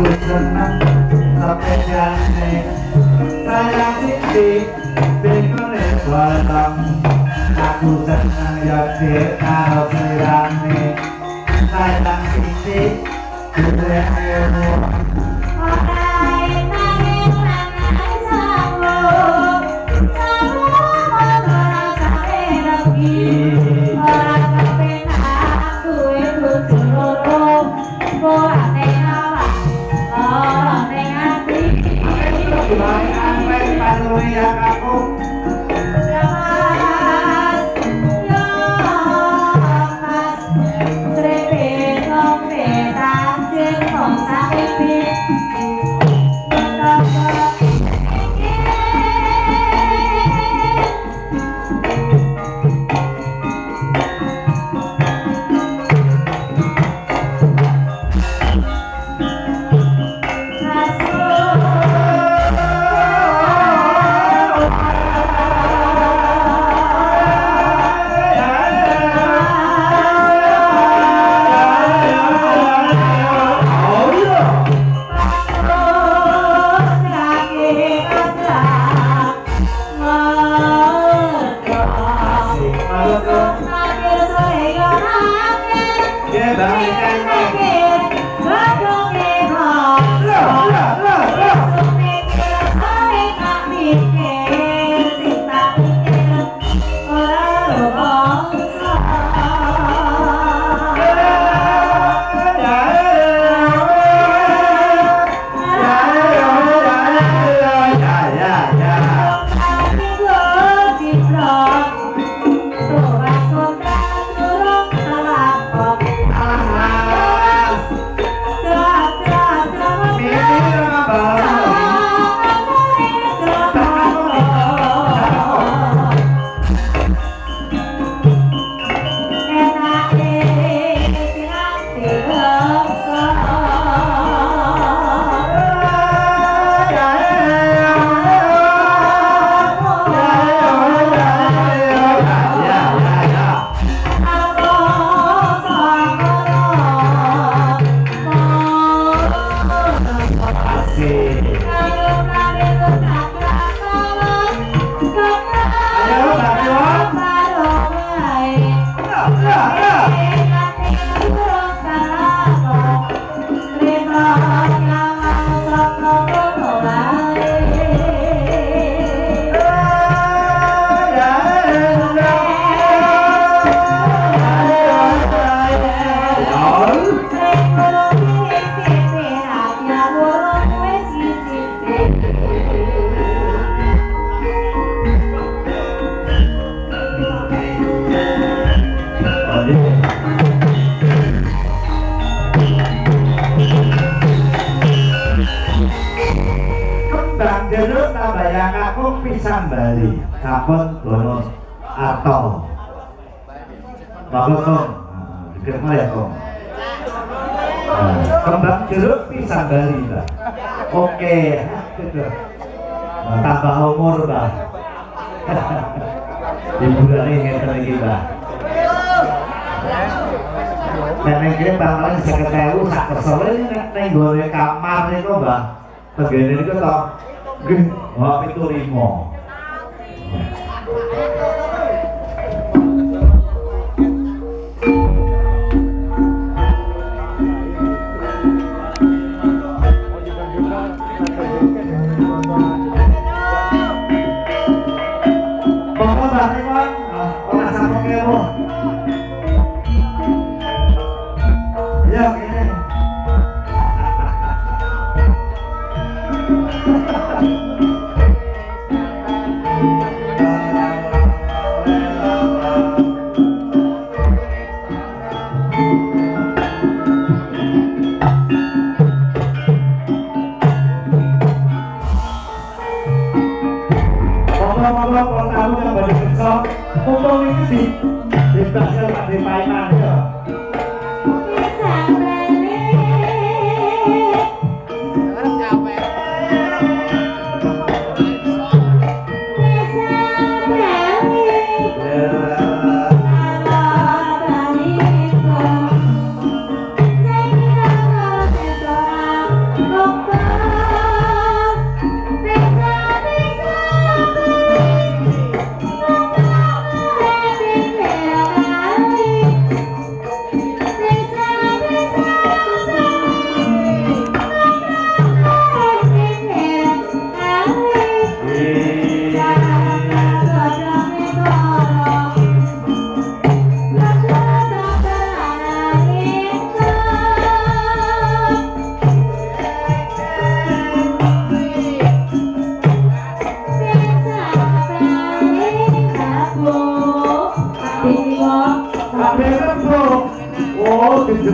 aku senang sampai jane saya titik bingung yang suatam aku senang ya kita berani saya tak titik bingung yang suatam Kembang aku pisang bali. Sampun dono atau? Bagus kong. Dikirma ya kong? Nah, Kembang jeruk pisang bali mbak. Oke Tambah umur mbak. Hiburannya ngeten lagi mbak. Dan yang kira bakalan seket ewu sak kesel ini nek nggone kamar itu mbak. Begini itu toh nggih wah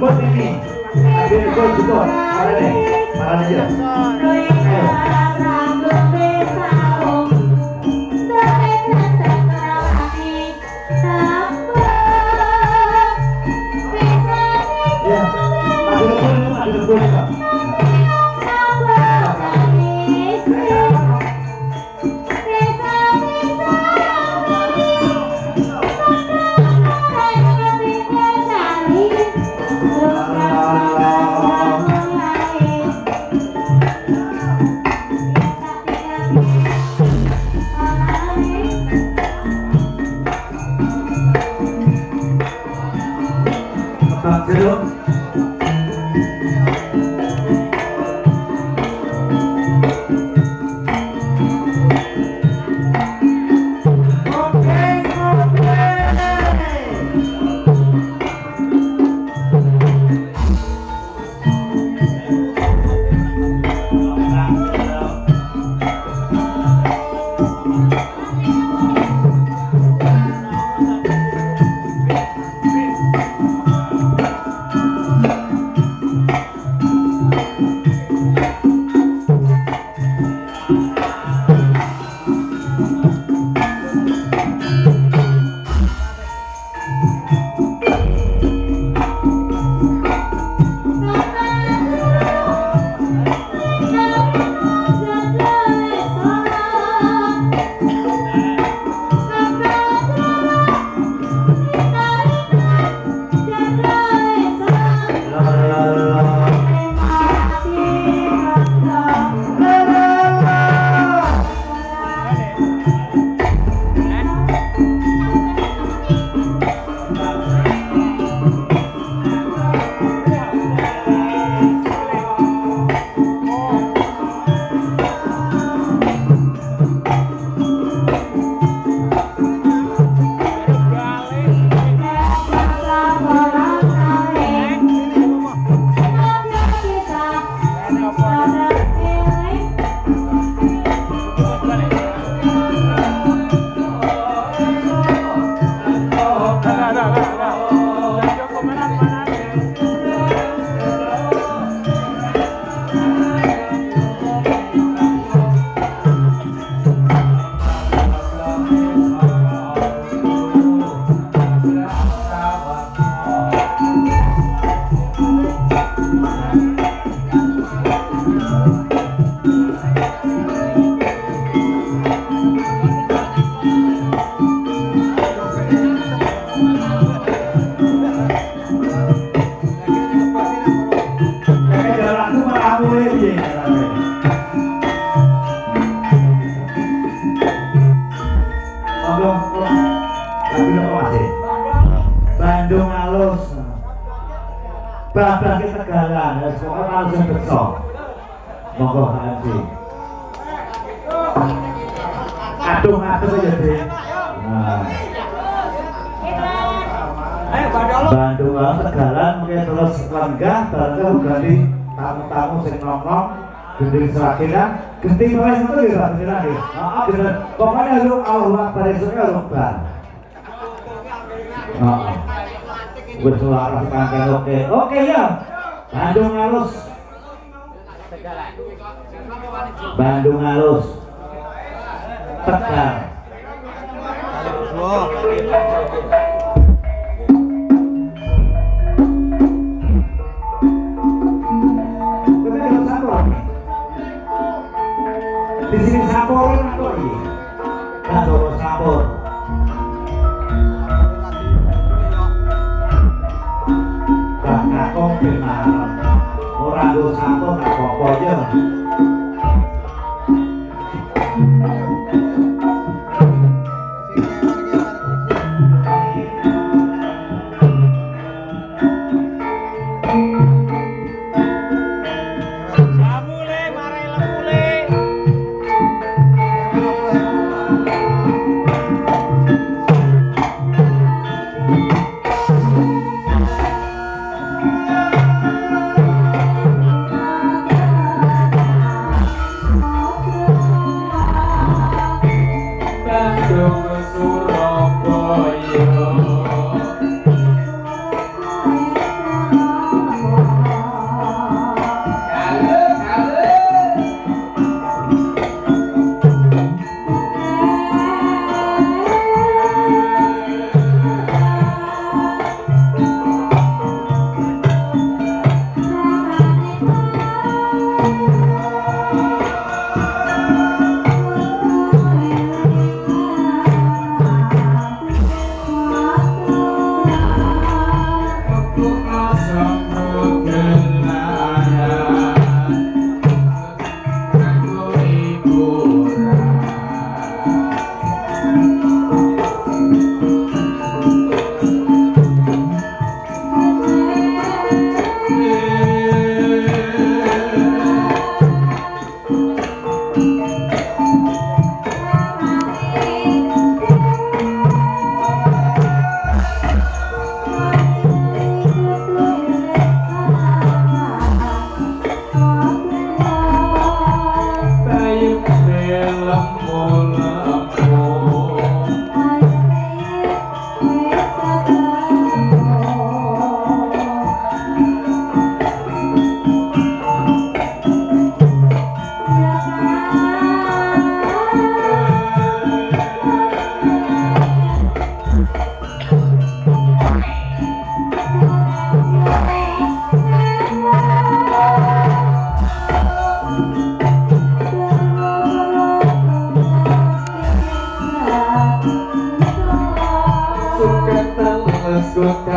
buat ini Habis gue juga Parah deh Parah deh Aduh, aduh ya Bandung Laut Tegalan mungkin terus lenggah barangkali ganti tamu-tamu sing nom-nom gending serakinan. Gending mulai itu ya Pak Gending lagi. Pokoknya lu Allah pada sore lu bar oh gue suara kangen oke. Oke ya. Bandung halus Bandung halus berkah di sini sabor Orang kok tak good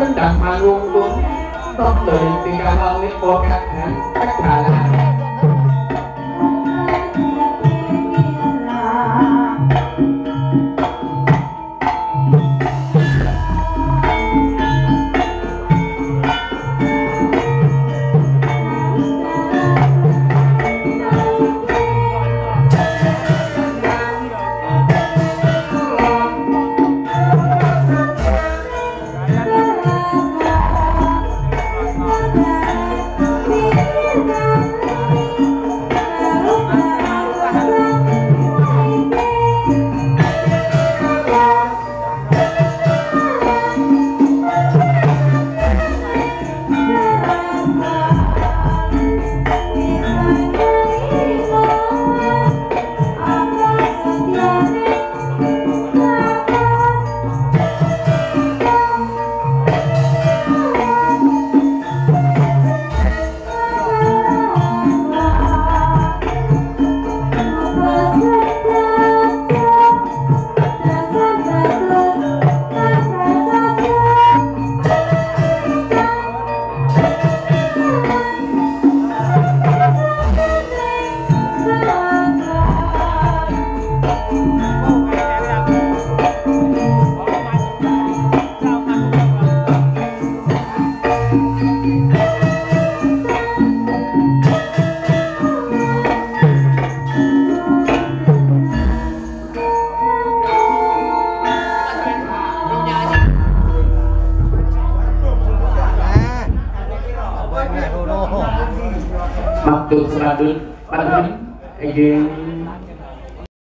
rendang malung tung tok dari tiga kali pokoknya tak kalah